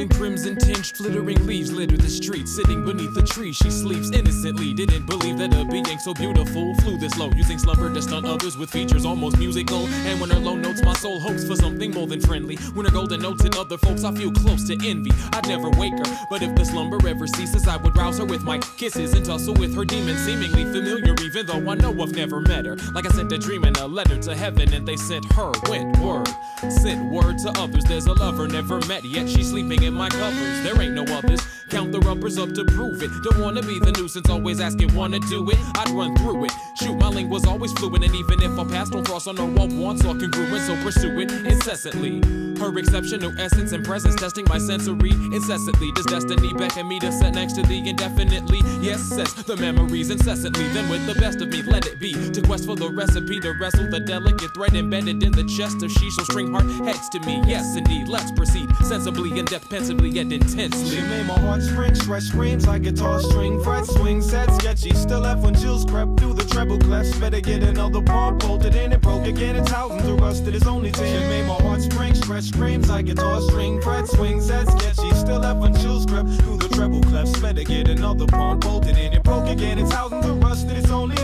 and crimson tinged, flittering leaves litter the street. Sitting beneath the tree, she sleeps innocently. Didn't believe that a being so beautiful flew this low, using slumber to stun others with features almost musical. And when her low notes, my soul hopes for something more than friendly. When her golden notes in other folks, I feel close to envy. I'd never wake her, but if the slumber ever ceases, I would rouse her with my kisses and tussle with her demons, seemingly familiar, even though I know I've never met her. Like I sent a dream and a letter to heaven, and they sent her went word. Sent word to others, there's a lover never met, yet she's sleeping in my covers. There ain't no others. Count the rubbers up to prove it. Don't wanna be the nuisance, always asking, wanna do it. I'd run through it. Shoot, my lingua's always fluent, and even if I pass, don't cross on no one wants or congruent, so pursue it incessantly. Her exceptional essence and presence testing my sensory incessantly. Does destiny beckon me to sit next to thee indefinitely? Yes, says the memories incessantly. Then with the best of me, let it be. To quest for the recipe to wrestle the delicate thread embedded in the chest of she shall string heart heads to me. Yes, indeed, let's proceed sensibly in depth, pensively yet intensely. She made my heart spring, stretch screams like guitar string, fret swing, set sketchy. Still left when chills crept through the treble clefs. Better get another part bolted in and broke again. It's thousands of rusted, it's only ten. Made my heart spring, stretch screams like guitar string, fret swing, set sketchy. Still left when chills crept through the treble clefs. Better get another part bolted in and broke again. It's thousands of rusted, it's only ten. June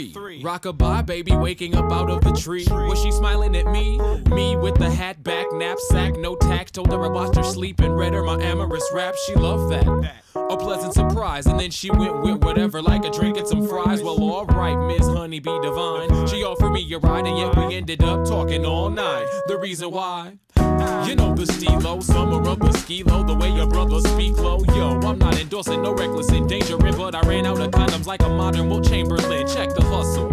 93. Rockabye, baby, waking up out of the tree. Was she smiling at me? Me with the hat back, knapsack, no tax. Told her I watched her sleep and read her my amorous rap. She loved that. A pleasant surprise, and then she went with whatever, like a drink and some fries. Well, alright, Miss Honeybee Divine. She offered me a ride, and yet we ended up talking all night. The reason why? You know the stilo, summer of the skilo, the way your brothers speak low. Yo, I'm not endorsing no reckless endangering, but I ran out of condoms like a modern Wilt Chamberlain. Check the hustle.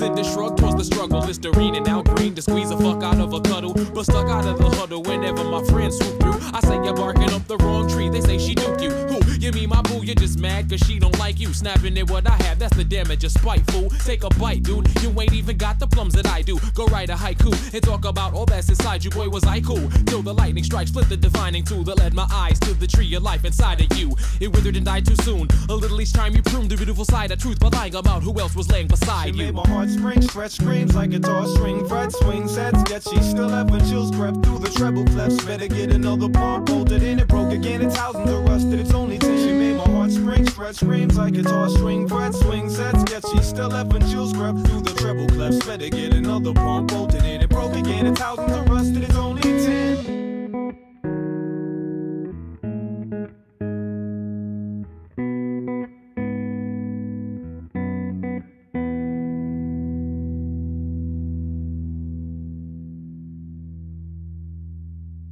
A shrug towards the struggle, Listerine and out green to squeeze a fuck out of a cuddle. But stuck out of the huddle whenever my friends swoop through. I say you're barking up the wrong tree, they say she duped you. Who? Mean my boo, you're just mad cause she don't like you. Snapping at what I have, that's the damage of spite, fool. Take a bite, dude. You ain't even got the plums that I do. Go write a haiku and talk about all that's inside you. Boy, was I cool. Till the lightning strikes, flip the divining tool that led my eyes to the tree of life inside of you. It withered and died too soon. A little each time you pruned the beautiful side of truth by lying about who else was laying beside She you. made my heart spring, stretch screams like a guitar string, fret swing, set sketchy. Still when chills crept through the treble clefs. Better get another part bolted in, it broke again. It's thousands of stretch screams like string, fret swing, set sketchy. Still left when grab through the treble clefs. Better get another part bolted in, it broke again. It's thousands of rusted, it's only